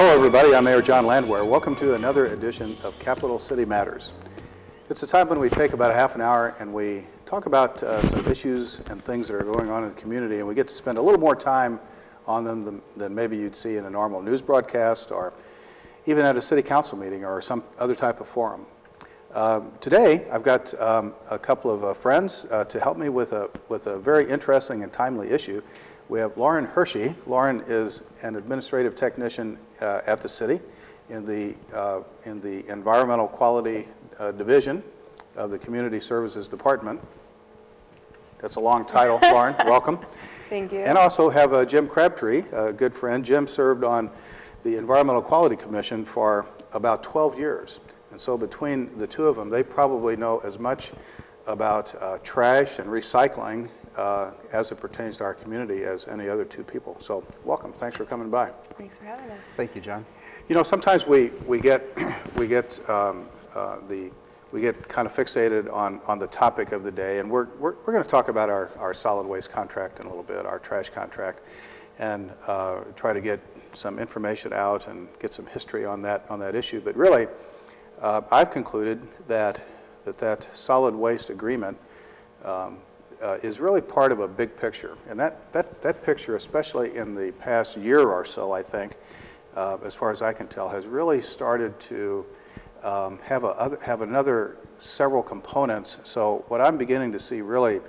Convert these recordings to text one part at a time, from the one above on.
Hello, everybody. I'm Mayor John Landwehr. Welcome to another edition of Capital City Matters. It's a time when we take about a half an hour and we talk about uh, some issues and things that are going on in the community, and we get to spend a little more time on them than, than maybe you'd see in a normal news broadcast or even at a city council meeting or some other type of forum. Uh, today, I've got um, a couple of uh, friends uh, to help me with a, with a very interesting and timely issue. We have Lauren Hershey. Lauren is an administrative technician uh, at the city in the, uh, in the Environmental Quality uh, Division of the Community Services Department. That's a long title, Lauren. Welcome. Thank you. And also have uh, Jim Crabtree, a good friend. Jim served on the Environmental Quality Commission for about 12 years. And so between the two of them, they probably know as much about uh, trash and recycling uh, as it pertains to our community as any other two people. So welcome. Thanks for coming by. Thanks for having us. Thank you, John. You know, sometimes we, we get, we get um, uh, the, we get kind of fixated on, on the topic of the day, and we're, we're, we're going to talk about our, our solid waste contract in a little bit, our trash contract, and uh, try to get some information out and get some history on that, on that issue. But really, uh, I've concluded that, that that solid waste agreement um, uh, is really part of a big picture. And that, that, that picture, especially in the past year or so, I think, uh, as far as I can tell, has really started to um, have, a have another several components. So what I'm beginning to see really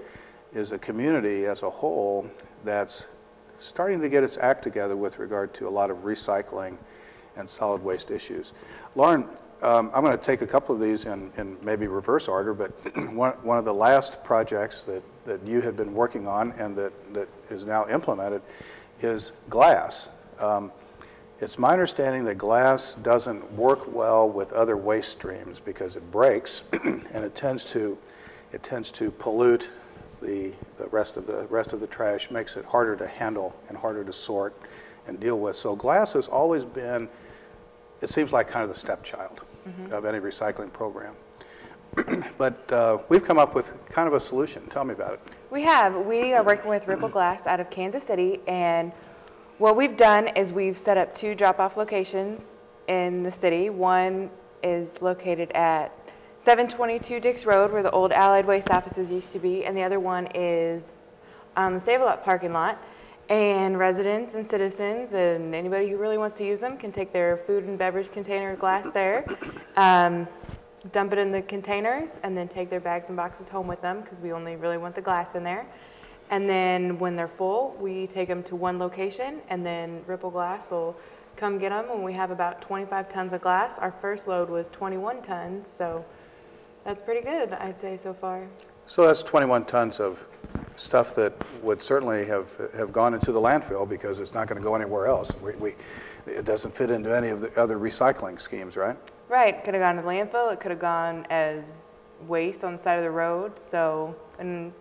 is a community as a whole that's starting to get its act together with regard to a lot of recycling and solid waste issues. Lauren, um, I'm going to take a couple of these in, in maybe reverse order, but one, one of the last projects that, that you had been working on and that, that is now implemented is glass. Um, it's my understanding that glass doesn't work well with other waste streams because it breaks and it tends to, it tends to pollute the, the rest of the rest of the trash, makes it harder to handle and harder to sort and deal with. So glass has always been, it seems like kind of the stepchild of any recycling program. but uh, we've come up with kind of a solution. Tell me about it. We have. We are working with Ripple Glass out of Kansas City, and what we've done is we've set up two drop-off locations in the city. One is located at 722 Dix Road, where the old Allied Waste offices used to be, and the other one is on the Save-A-Lot parking lot. And residents and citizens and anybody who really wants to use them can take their food and beverage container glass there, um, dump it in the containers, and then take their bags and boxes home with them because we only really want the glass in there. And then when they're full, we take them to one location, and then Ripple Glass will come get them. And we have about 25 tons of glass. Our first load was 21 tons, so that's pretty good, I'd say so far. So that's 21 tons of stuff that would certainly have, have gone into the landfill because it's not going to go anywhere else. We, we, it doesn't fit into any of the other recycling schemes, right? Right, could have gone to the landfill. It could have gone as waste on the side of the road. So, and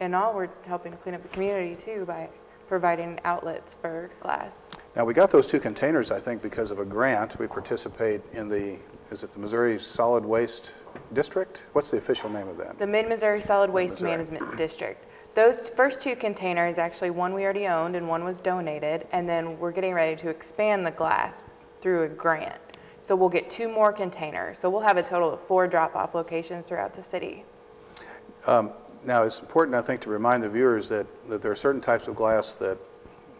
in all, we're helping to clean up the community too by providing outlets for glass. Now, we got those two containers, I think, because of a grant. We participate in the, is it the Missouri Solid Waste District? What's the official name of that? The Mid-Missouri Solid Waste Missouri. Management District. Those first two containers, actually, one we already owned and one was donated, and then we're getting ready to expand the glass through a grant. So we'll get two more containers. So we'll have a total of four drop-off locations throughout the city. Um, now, it's important, I think, to remind the viewers that, that there are certain types of glass that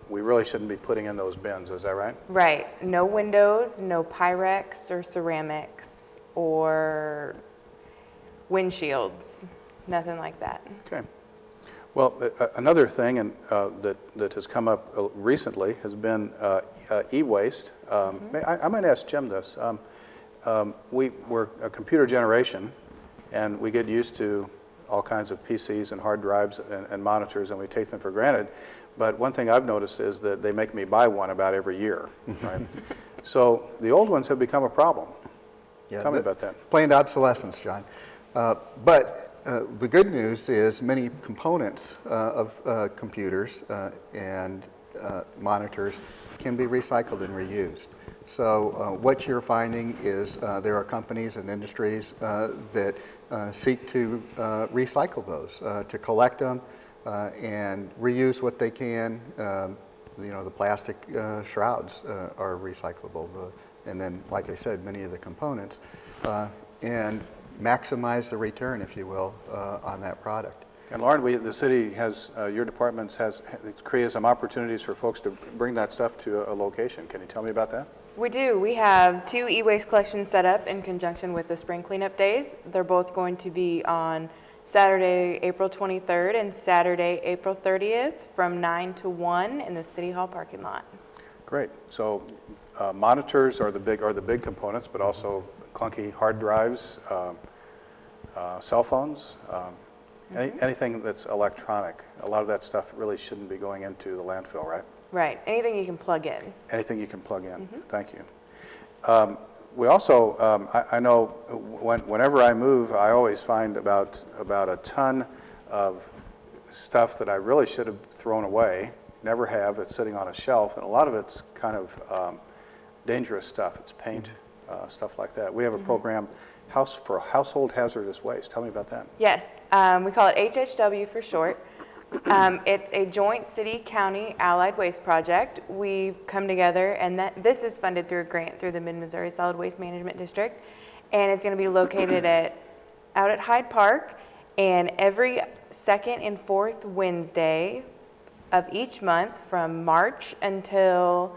we really shouldn't be putting in those bins. Is that right? Right, no windows, no Pyrex or ceramics or windshields, nothing like that. Okay. Well, a- a- another thing and, uh, that, that has come up uh, recently has been uh, uh, e-waste. Um, may- I, I might ask Jim this. Um, um, we, we're a computer generation, and we get used to all kinds of PCs and hard drives and, and monitors, and we take them for granted. But one thing I've noticed is that they make me buy one about every year, right? so the old ones have become a problem. Yeah, Tell me about that. Planned obsolescence, John. Uh, But uh, the good news is many components uh, of uh, computers uh, and uh, monitors can be recycled and reused. So uh, what you're finding is uh, there are companies and industries that seek to recycle those, to collect them and reuse what they can, um, you know, the plastic shrouds are recyclable, the- and then, like I said, many of the components, and maximize the return, if you will, uh, on that product. And Lauren, we, the city has, uh, your departments has has created some opportunities for folks to bring that stuff to a location. Can you tell me about that? We do. We have two e-waste collections set up in conjunction with the spring cleanup days. They're both going to be on Saturday, April 23rd and Saturday, April 30th from 9 to 1 in the City Hall parking lot. Great. So uh, monitors are the big, are the big components, but also clunky hard drives, um, uh, cell phones, um, any- anything that's electronic. A lot of that stuff really shouldn't be going into the landfill, right? Right. Anything you can plug in. Anything you can plug in. Thank you. Um, We also, um, I I know when- whenever I move, I always find about, about a ton of stuff that I really should have thrown away, never have, it's sitting on a shelf, and a lot of it's kind of um, dangerous stuff. It's paint, uh, stuff like that. We have a program, House for Household Hazardous Waste. Tell me about that. Yes, um, we call it HHW for short. Um, it's a joint city-county allied waste project. We've come together, and that, this is funded through a grant through the Mid-Missouri Solid Waste Management District. And it's gonna be located at, out at Hyde Park. And every second and fourth Wednesday of each month from March until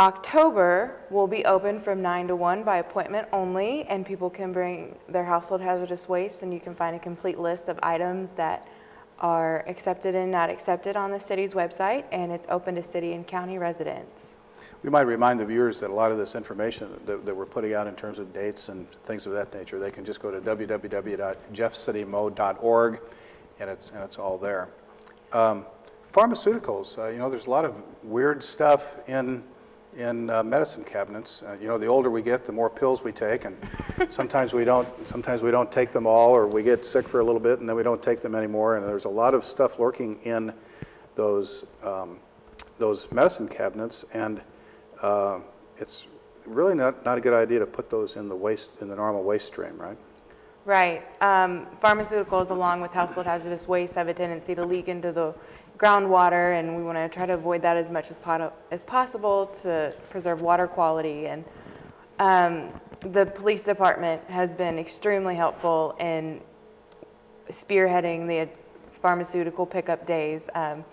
October will be open from 9 to 1 by appointment only, and people can bring their household hazardous waste, and you can find a complete list of items that are accepted and not accepted on the city's website, and it's open to city and county residents. We might remind the viewers that a lot of this information that, that we're putting out in terms of dates and things of that nature, they can just go to www.jeffcitymo.org, and it's, and it's all there. Um, Pharmaceuticals, uh, you know, there's a lot of weird stuff in, in uh, medicine cabinets. Uh, You know, the older we get, the more pills we take, and sometimes we don't, sometimes we don't take them all, or we get sick for a little bit, and then we don't take them anymore, and there's a lot of stuff lurking in those, um, those medicine cabinets, and uh, it's really not, not a good idea to put those in the waste, in the normal waste stream, right? Right. Um, Pharmaceuticals, along with household hazardous waste, have a tendency to leak into the groundwater, and we want to try to avoid that as much as, as possible to preserve water quality. And um, the police department has been extremely helpful in spearheading the pharmaceutical pickup days. Um,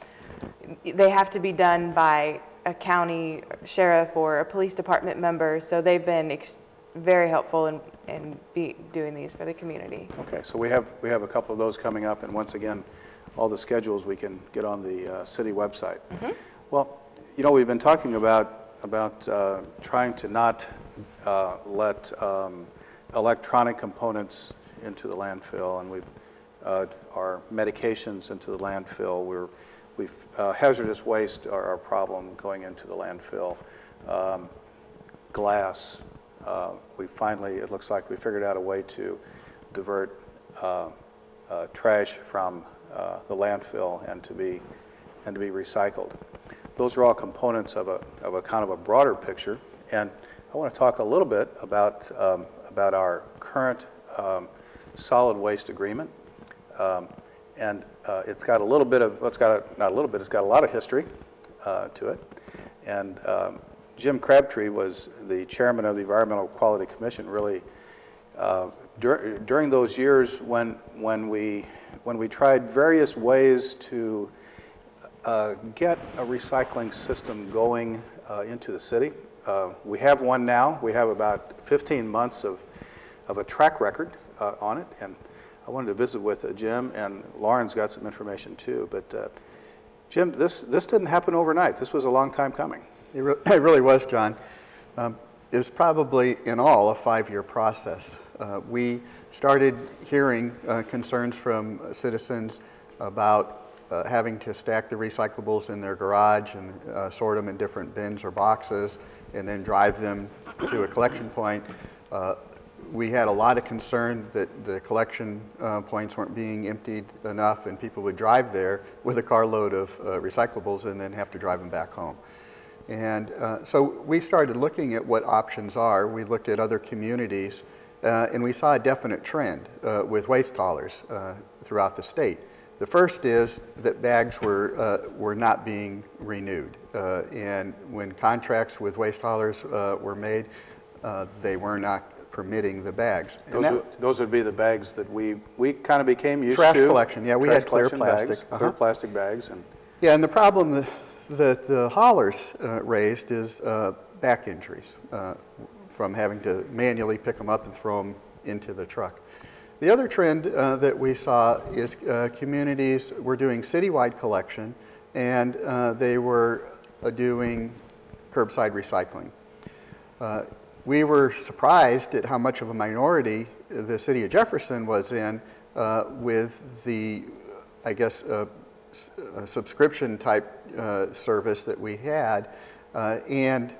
they have to be done by a county sheriff or a police department member, so they've been very helpful in, in be, doing these for the community. Okay, so we have, we have a couple of those coming up, and once again, all the schedules we can get on the uh, city website. Well, you know, we've been talking about, about uh, trying to not uh, let um, electronic components into the landfill, and we've, uh, our medications into the landfill, we're, we've, uh, hazardous waste are our problem going into the landfill. Um, glass. Uh, We finally, it looks like we figured out a way to divert uh, uh, trash from uh, the landfill and to be, and to be recycled. Those are all components of a, of a kind of a broader picture. And I want to talk a little bit about, um, about our current um, solid waste agreement. Um, And uh, it's got a little bit of, well, it's got, a- not a little bit, it's got a lot of history uh, to it. And um, Jim Crabtree was the chairman of the Environmental Quality Commission, really, uh, dur- during those years when, when we, when we tried various ways to uh, get a recycling system going uh, into the city. Uh, We have one now. We have about 15 months of, of a track record uh, on it, and I wanted to visit with uh, Jim, and Lauren's got some information too. But uh, Jim, this, this didn't happen overnight. This was a long time coming. It re- it really was, John. Um, It was probably, in all, a five-year process. Uh, We started hearing uh, concerns from citizens about uh, having to stack the recyclables in their garage and uh, sort them in different bins or boxes, and then drive them to a collection point. Uh, We had a lot of concern that the collection uh, points weren't being emptied enough, and people would drive there with a carload of uh, recyclables and then have to drive them back home. And uh, so we started looking at what options are. We looked at other communities, and we saw a definite trend uh, with waste haulers uh, throughout the state. The first is that bags were, uh, were not being renewed. Uh, And when contracts with waste haulers uh, were made, uh, they were not permitting the bags. Those that- would, those would be the bags that we, we kind of became used to. Trash collection, yeah, we Trash had clear collection bags, plastic, Clear uh-huh. plastic bags, and Yeah, and the problem that- the haulers uh, raised is uh, back injuries uh, from having to manually pick them up and throw them into the truck. The other trend uh, that we saw is uh, communities were doing citywide collection and uh, they were uh, doing curbside recycling. Uh, We were surprised at how much of a minority the city of Jefferson was in uh, with the, I guess, subscription type service that we had and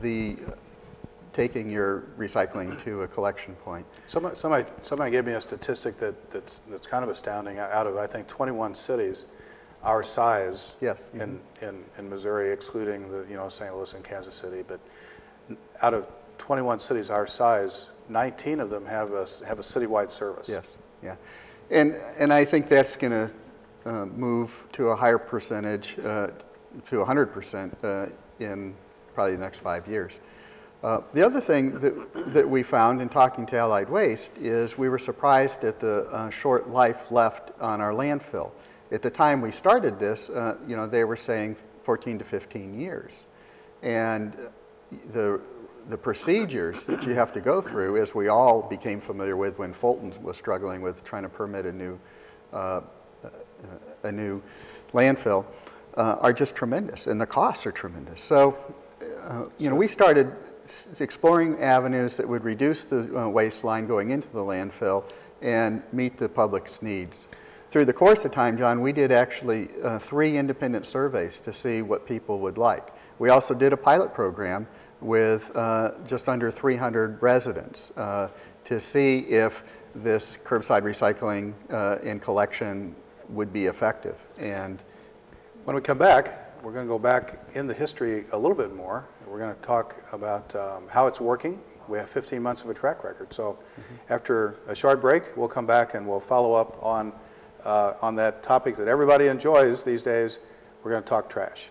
the taking your recycling to a collection point. Somebody, somebody, somebody gave me a statistic that, that's, that's kind of astounding. Out of, I think, 21 cities, our size Yes. in, in, in Missouri, excluding the, you know, St. Louis and Kansas City, but out of 21 cities our size, 19 of them have a, have a citywide service. Yes, yeah. And, and I think that's going to uh, move to a higher percentage, uh, to 100% uh, in probably the next five years. Uh, The other thing that, that we found in talking to Allied Waste is we were surprised at the uh, short life left on our landfill. At the time we started this, uh, you know, they were saying 14 to 15 years. And the, the procedures that you have to go through, as we all became familiar with when Fulton was struggling with trying to permit a new, uh, a new landfill, uh, are just tremendous, and the costs are tremendous. So, uh, you know, we started exploring avenues that would reduce the uh, waste line going into the landfill and meet the public's needs. Through the course of time, John, we did actually uh, three independent surveys to see what people would like. We also did a pilot program with uh, just under 300 residents uh, to see if this curbside recycling uh, and collection would be effective. And When we come back, we're going to go back in the history a little bit more. We're going to talk about um, how it's working. We have 15 months of a track record. So after a short break, we'll come back and we'll follow up on, uh, on that topic that everybody enjoys these days. We're going to talk trash.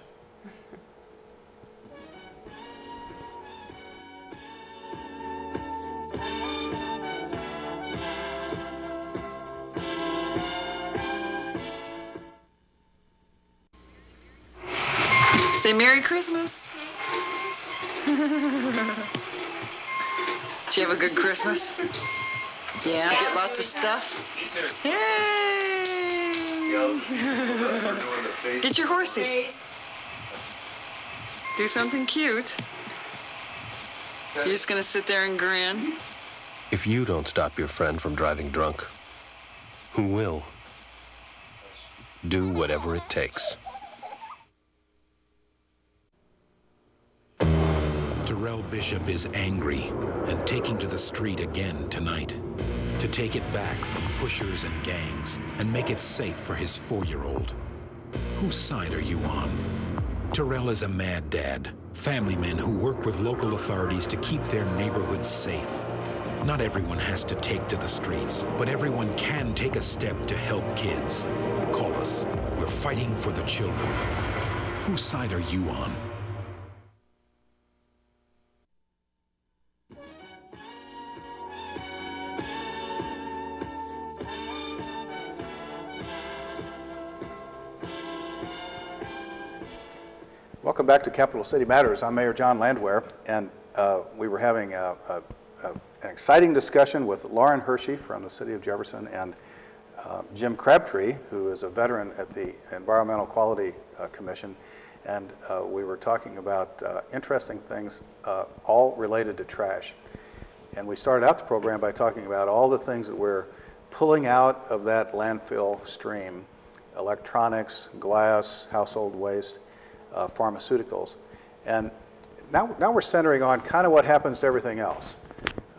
Say Merry Christmas. Did you have a good Christmas? Yeah, get lots of stuff. Yay! Get your horsey. Do something cute. You're just gonna sit there and grin. If you don't stop your friend from driving drunk, who will? Do whatever it takes. Terrell Bishop is angry and taking to the street again tonight to take it back from pushers and gangs and make it safe for his four-year-old. Whose side are you on? Terrell is a mad dad, family men who work with local authorities to keep their neighborhoods safe. Not everyone has to take to the streets, but everyone can take a step to help kids. Call us. We're fighting for the children. Whose side are you on? Welcome back to Capital City Matters. I'm Mayor John Landwehr, and uh, we were having a, a, a, an exciting discussion with Lauren Hershey from the city of Jefferson and uh, Jim Crabtree, who is a veteran at the Environmental Quality uh, Commission. And uh, we were talking about uh, interesting things, uh, all related to trash. And we started out the program by talking about all the things that we're pulling out of that landfill stream electronics, glass, household waste, uh, pharmaceuticals. And now, now we're centering on kind of what happens to everything else.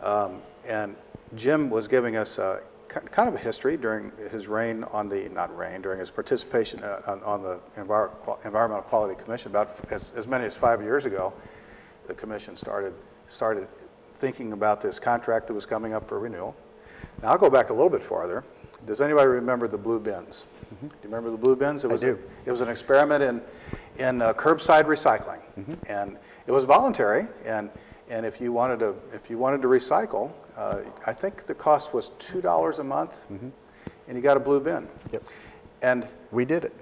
Um, and Jim was giving us uh, kind of a history during his reign on the, not reign, during his participation uh, on, on the Envir- Environmental Quality Commission. About f- as, as many as five years ago, the commission started, started thinking about this contract that was coming up for renewal. Now, I'll go back a little bit farther. does anybody remember the blue bins? Do you remember the blue bins? It was a- do. It was an experiment in, in uh, curbside recycling. And it was voluntary, and, and if you wanted to, if you wanted to recycle, uh, I think the cost was $2 a month, and you got a blue bin. Yep. And, We did it.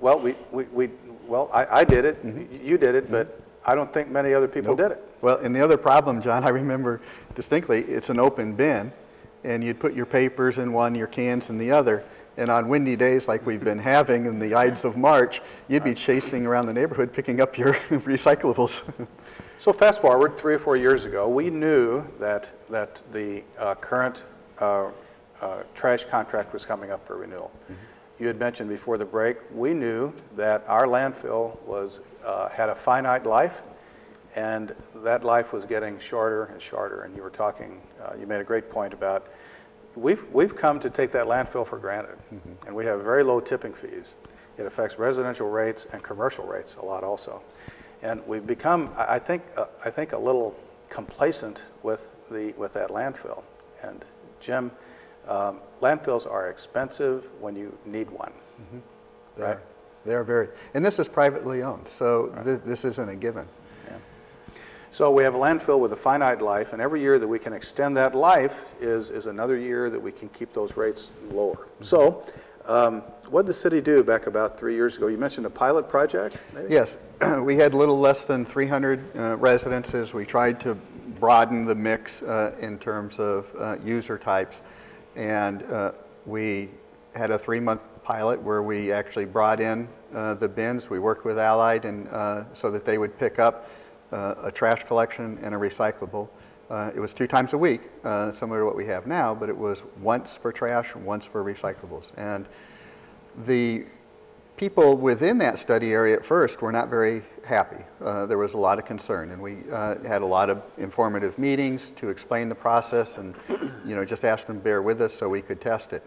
well, we, we, we well, I, I did it, y- you did it, but I don't think many other people did it. Well, and the other problem, John, I remember distinctly, it's an open bin, and you'd put your papers in one, your cans in the other, and on windy days like we've been having in the Ides of March, you'd be chasing around the neighborhood picking up your recyclables. So fast forward, three or four years ago, we knew that, that the uh, current uh, uh, trash contract was coming up for renewal. You had mentioned before the break, we knew that our landfill was, uh, had a finite life, and that life was getting shorter and shorter. And you were talking, uh, you made a great point about, we've, we've come to take that landfill for granted, and we have very low tipping fees. It affects residential rates and commercial rates a lot also. And we've become, I think, uh, I think a little complacent with the, with that landfill. And Jim, um, landfills are expensive when you need one, right? They're very, and this is privately owned, so thi- this isn't a given. So we have a landfill with a finite life, and every year that we can extend that life is, is another year that we can keep those rates lower. So, um, what did the city do back about three years ago? You mentioned a pilot project, maybe? Yes, we had a little less than 300 uh, residences. We tried to broaden the mix uh, in terms of uh, user types. And uh, we had a three-month pilot where we actually brought in uh, the bins. We worked with Allied and uh, so that they would pick up uh, a trash collection and a recyclable. Uh, It was two times a week, uh, similar to what we have now, but it was once for trash, once for recyclables. And the people within that study area at first were not very happy. Uh, there was a lot of concern, and we uh, had a lot of informative meetings to explain the process and, you know, just ask them to bear with us so we could test it.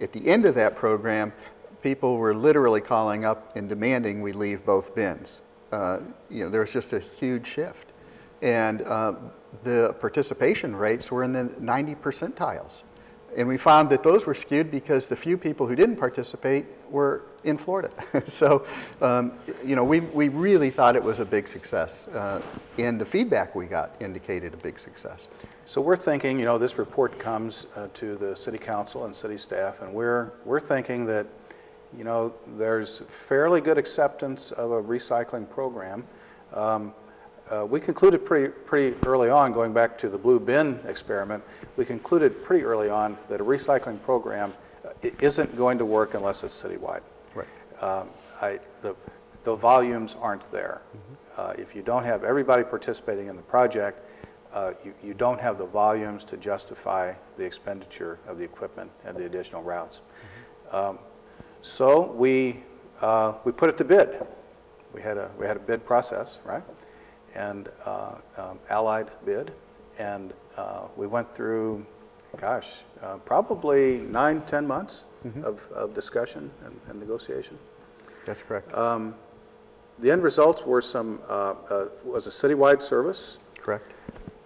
At the end of that program, people were literally calling up and demanding we leave both bins. Uh, you know, there was just a huge shift. And uh, the participation rates were in the 90 percentiles. And we found that those were skewed because the few people who didn't participate were in Florida. so, um, you know, we, we really thought it was a big success. Uh, and the feedback we got indicated a big success. So we're thinking, you know, this report comes uh, to the city council and city staff, and we're, we're thinking that, you know, there's fairly good acceptance of a recycling program. Um, uh, We concluded pretty, pretty early on, going back to the blue bin experiment, we concluded pretty early on that a recycling program uh, isn't going to work unless it's citywide. Right. Um, I, the, the volumes aren't there. Uh, If you don't have everybody participating in the project, uh, you, you don't have the volumes to justify the expenditure of the equipment and the additional routes. Um, So we, uh, we put it to bid. We had a, we had a bid process, right? And uh, um, Allied bid, and uh, we went through, gosh, uh, probably nine, 10 months of, of discussion and and negotiation. That's correct. The end results were some, uh, uh, was a citywide service. correct.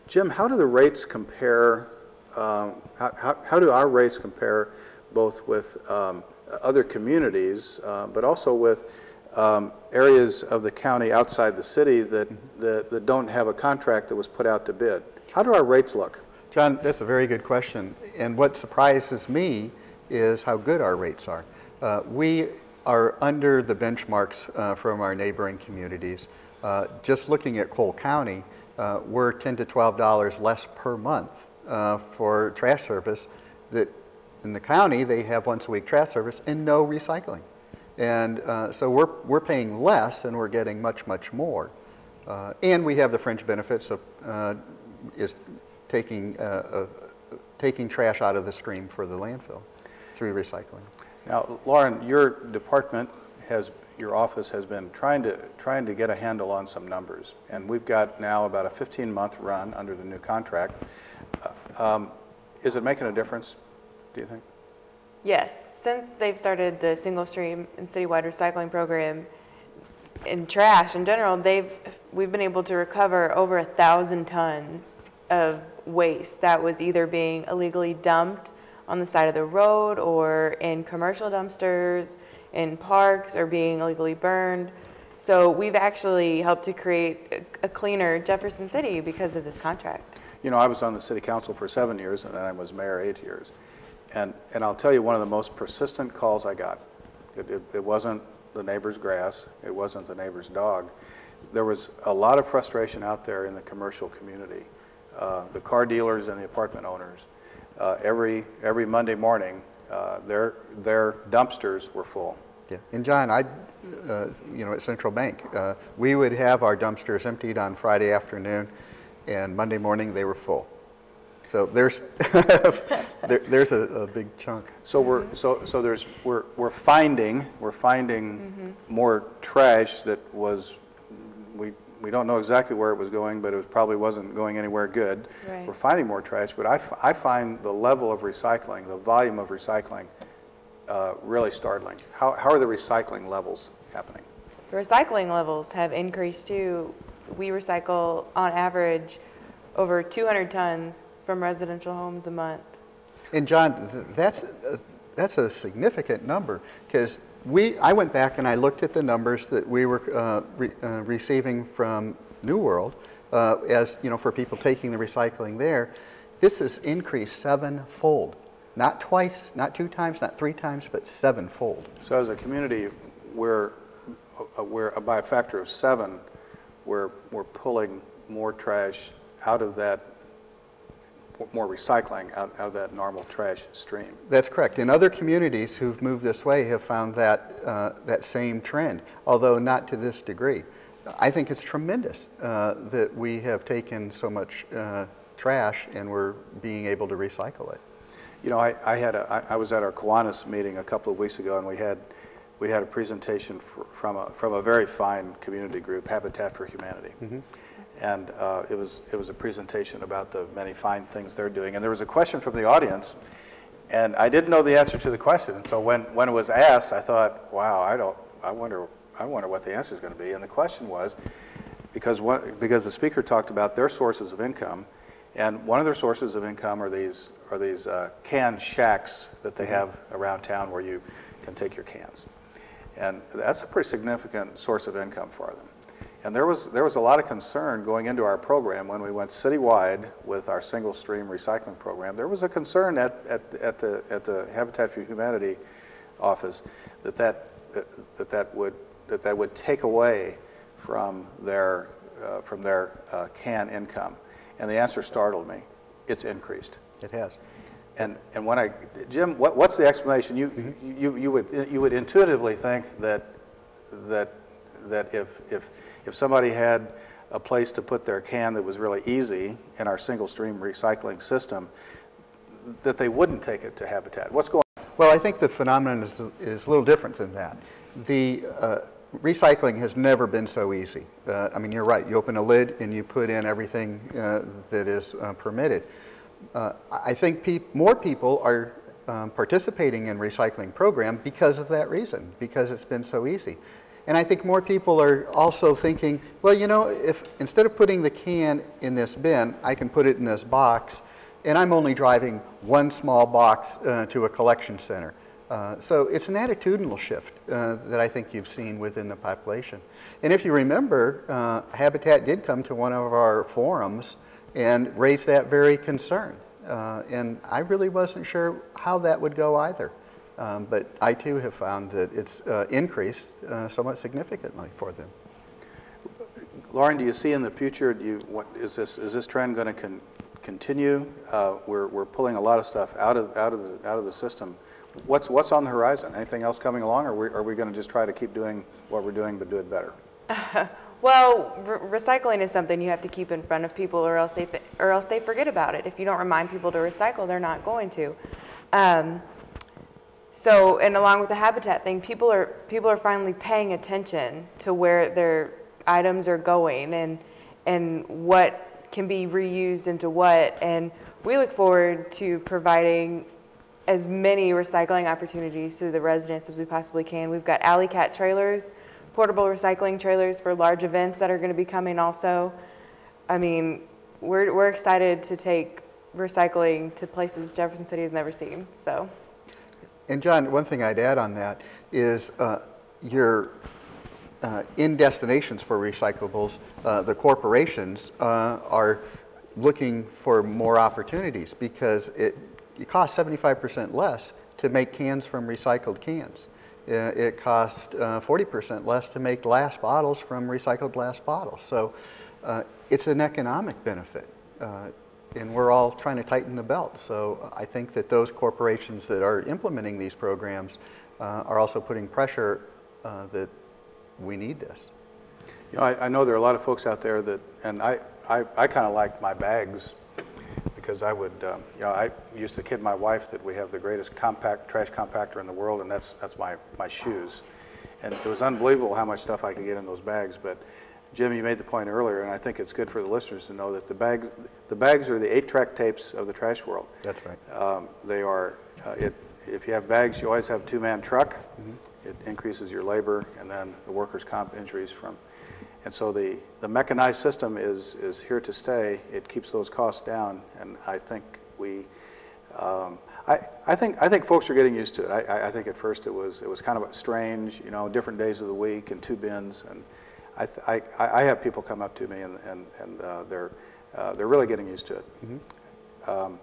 Jim, how do the rates compare, um, how, how- how do our rates compare both with um, other communities, uh, but also with um, areas of the county outside the city that, that that don't have a contract that was put out to bid? How do our rates look? John, that's a very good question. And what surprises me is how good our rates are. Uh, we are under the benchmarks uh, from our neighboring communities. Uh, just looking at Cole County, uh, we're 10 to 12 dollars less per month uh, for trash service. That in the county they have once a week trash service and no recycling. And uh, so we're, we're paying less and we're getting much, much more. Uh, and we have the fringe benefits of uh, is taking, uh, uh, taking trash out of the stream for the landfill through recycling. Now, Lauren, your department has, your office has been trying to, trying to get a handle on some numbers, and we've got now about a 15-month run under the new contract. Uh, um, Is it making a difference, do you think? Yes, since they've started the single stream and citywide recycling program in trash in general, they've, we've been able to recover over a thousand tons of waste that was either being illegally dumped on the side of the road or in commercial dumpsters, in parks, or being illegally burned. So we've actually helped to create a a cleaner Jefferson City because of this contract. You know, I was on the city council for seven years, and then I was mayor eight years. And, and I'll tell you, one of the most persistent calls I got, it, it, it wasn't the neighbor's grass, it wasn't the neighbor's dog. There was a lot of frustration out there in the commercial community. Uh, the car dealers and the apartment owners, uh, every, every Monday morning, uh, their, their dumpsters were full. Yeah, and John, I, uh, you know, at Central Bank, uh, we would have our dumpsters emptied on Friday afternoon, and Monday morning they were full. So there's, there, there's a, a big chunk. So we're, so, so there's, we're, we're finding, we're finding more trash that was, we, we don't know exactly where it was going, but it was- probably wasn't going anywhere good. Right. We're finding more trash, but I, f- I find the level of recycling, the volume of recycling, uh, really startling. How, how are the recycling levels happening? The recycling levels have increased too. We recycle on average over 200 tons from residential homes a month. And John, that's, uh, that's a significant number, because we, I went back and I looked at the numbers that we were uh, re- uh, receiving from New World, uh, as, you know, for people taking the recycling there. This has increased sevenfold. Not twice, not two times, not three times, but sevenfold. So as a community, we're, uh, we're, by a factor of seven, we're, we're pulling more trash out of that, more recycling out, out of that normal trash stream. That's correct. And other communities who've moved this way have found that, uh, that same trend, although not to this degree. I think it's tremendous uh, that we have taken so much uh, trash and we're being able to recycle it. You know, I, I had a, I, I was at our Kiwanis meeting a couple of weeks ago, and we had, we had a presentation fr- from a, from a very fine community group, Habitat for Humanity. And uh, it was, it was a presentation about the many fine things they're doing. And there was a question from the audience, and I didn't know the answer to the question. And so when, when it was asked, I thought, wow, I don't, I wonder, I wonder what the answer is going to be. And the question was, because one, because the speaker talked about their sources of income, and one of their sources of income are these are these uh, can shacks that they have around town where you can take your cans, and that's a pretty significant source of income for them. And there was there was a lot of concern going into our program when we went citywide with our single stream recycling program. There was a concern at, at, at the at the Habitat for Humanity office that that that, that, would that that would take away from their uh, from their uh, can income, and the answer startled me. It's increased. It has. And and when I Jim, what, what's the explanation? You, you you would you would intuitively think that that that if if if somebody had a place to put their can that was really easy in our single stream recycling system, that they wouldn't take it to Habitat. What's going on? Well, I think the phenomenon is, is a little different than that. The uh, recycling has never been so easy. Uh, I mean, you're right. You open a lid and you put in everything uh, that is uh, permitted. Uh, I think more people are um, participating in recycling program because of that reason, because it's been so easy. And I think more people are also thinking, well, you know, if instead of putting the can in this bin, I can put it in this box, and I'm only driving one small box uh, to a collection center. Uh, so it's an attitudinal shift uh, that I think you've seen within the population. And if you remember, uh, Habitat did come to one of our forums and raise that very concern. Uh, and I really wasn't sure how that would go either. Um, but I too have found that it's uh, increased uh, somewhat significantly for them. Lauren, do you see in the future, do you, what, is this, is this trend going to con- continue? Uh, we're, we're pulling a lot of stuff out of, out of the, out of the system. What's, what's on the horizon? Anything else coming along, or we, are we going to just try to keep doing what we're doing but do it better? Well, re- recycling is something you have to keep in front of people, or else they or else they forget about it. If you don't remind people to recycle, they're not going to. Um, so, and along with the habitat thing, people are people are finally paying attention to where their items are going and and what can be reused into what. And we look forward to providing as many recycling opportunities to the residents as we possibly can. We've got Alley Cat trailers, portable recycling trailers for large events that are going to be coming also. I mean, we're, we're excited to take recycling to places Jefferson City has never seen. So, And John, one thing I'd add on that is uh, your uh, in destinations for recyclables, uh, the corporations uh, are looking for more opportunities because it, it costs 75% less to make cans from recycled cans. Uh, It costs uh, 40% less to make glass bottles from recycled glass bottles. So uh, it's an economic benefit. Uh, and we're all trying to tighten the belt. So I think that those corporations that are implementing these programs uh, are also putting pressure uh, that we need this. You know, I, I know there are a lot of folks out there that, and I, I, I kind of like my bags because I would, um, you know, I used to kid my wife that we have the greatest compact trash compactor in the world, and that's that's my my shoes. And it was unbelievable how much stuff I could get in those bags. But Jim, you made the point earlier, and I think it's good for the listeners to know that the bags, the bags are the eight-track tapes of the trash world. That's right. Um, They are, uh, it, if you have bags, you always have two-man truck. It increases your labor and then the workers' comp injuries from, and so the, the mechanized system is, is here to stay. It keeps those costs down, and I think we, um, I, I think, I think folks are getting used to it. I, I- I think at first it was, it was kind of strange, you know, different days of the week and two bins, and I, th- I, I have people come up to me and, and, and uh, they're, uh, they're really getting used to it. Um,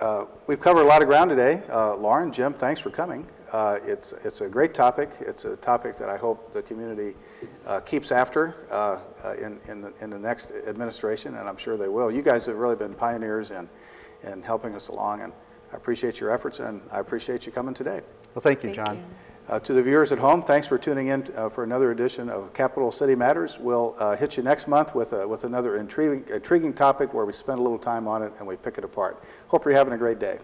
uh, We've covered a lot of ground today. Uh, Lauren, Jim, thanks for coming. Uh, It's, it's a great topic. It's a topic that I hope the community uh, keeps after uh, uh, in, in the, in the next administration, and I'm sure they will. You guys have really been pioneers in, in helping us along, and I appreciate your efforts, and I appreciate you coming today. Well, thank you, Thank John. you. Uh, To the viewers at home, thanks for tuning in uh, for another edition of Capital City Matters. We'll uh, hit you next month with, a- with another intriguing, intriguing topic where we spend a little time on it and we pick it apart. Hope you're having a great day.